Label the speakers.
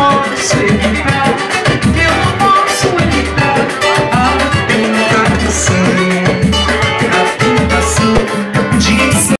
Speaker 1: more sleepy